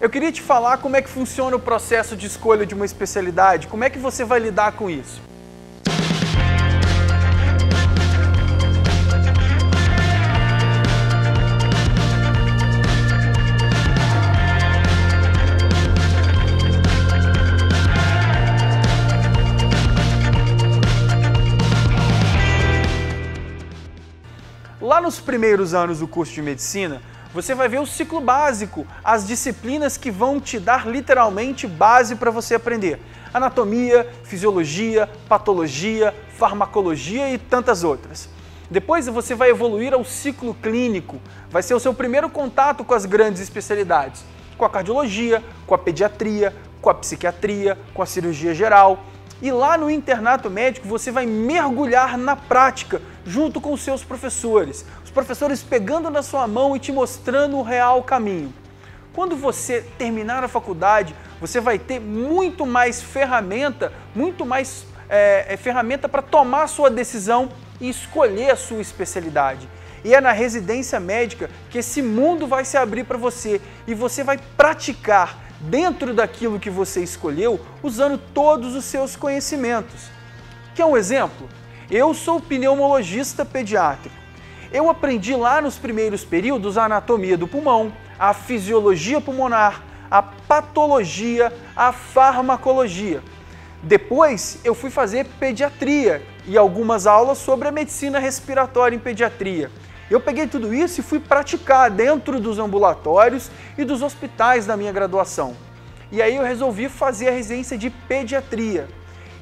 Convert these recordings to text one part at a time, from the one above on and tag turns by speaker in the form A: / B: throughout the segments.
A: Eu queria te falar como é que funciona o processo de escolha de uma especialidade, como é que você vai lidar com isso. Lá nos primeiros anos do curso de medicina, você vai ver o ciclo básico, as disciplinas que vão te dar literalmente base para você aprender. Anatomia, fisiologia, patologia, farmacologia e tantas outras. Depois você vai evoluir ao ciclo clínico, vai ser o seu primeiro contato com as grandes especialidades, com a cardiologia, com a pediatria, com a psiquiatria, com a cirurgia geral. E lá no internato médico você vai mergulhar na prática, junto com os seus professores. Os professores pegando na sua mão e te mostrando o real caminho. Quando você terminar a faculdade, você vai ter muito mais ferramenta, muito mais é, é, ferramenta para tomar sua decisão e escolher a sua especialidade. E é na residência médica que esse mundo vai se abrir para você e você vai praticar dentro daquilo que você escolheu, usando todos os seus conhecimentos. Quer um exemplo? Eu sou pneumologista pediátrico. Eu aprendi lá nos primeiros períodos a anatomia do pulmão, a fisiologia pulmonar, a patologia, a farmacologia. Depois eu fui fazer pediatria e algumas aulas sobre a medicina respiratória em pediatria. Eu peguei tudo isso e fui praticar dentro dos ambulatórios e dos hospitais da minha graduação. E aí eu resolvi fazer a residência de pediatria.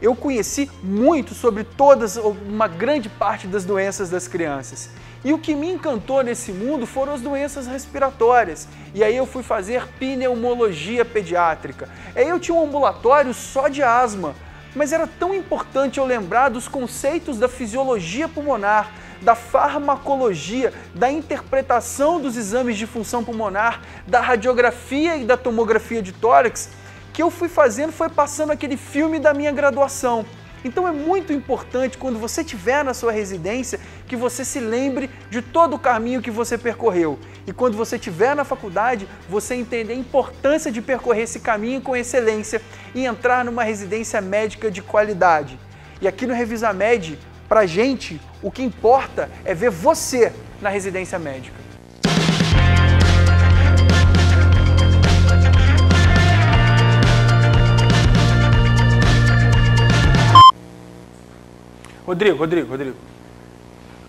A: Eu conheci muito sobre todas, uma grande parte das doenças das crianças. E o que me encantou nesse mundo foram as doenças respiratórias. E aí eu fui fazer pneumologia pediátrica. Aí eu tinha um ambulatório só de asma, mas era tão importante eu lembrar dos conceitos da fisiologia pulmonar, da farmacologia, da interpretação dos exames de função pulmonar, da radiografia e da tomografia de tórax, que eu fui fazendo foi passando aquele filme da minha graduação. Então é muito importante quando você estiver na sua residência que você se lembre de todo o caminho que você percorreu. E quando você estiver na faculdade, você entender a importância de percorrer esse caminho com excelência e entrar numa residência médica de qualidade. E aqui no Revisa Med, Pra gente, o que importa é ver você na residência médica. Rodrigo, Rodrigo, Rodrigo.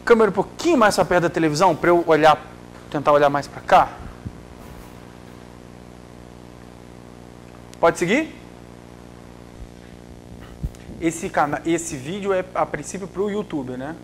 A: Câmera um pouquinho mais para perto da televisão para eu olhar, tentar olhar mais para cá. Pode seguir? Esse, esse vídeo é a princípio para o YouTube, né?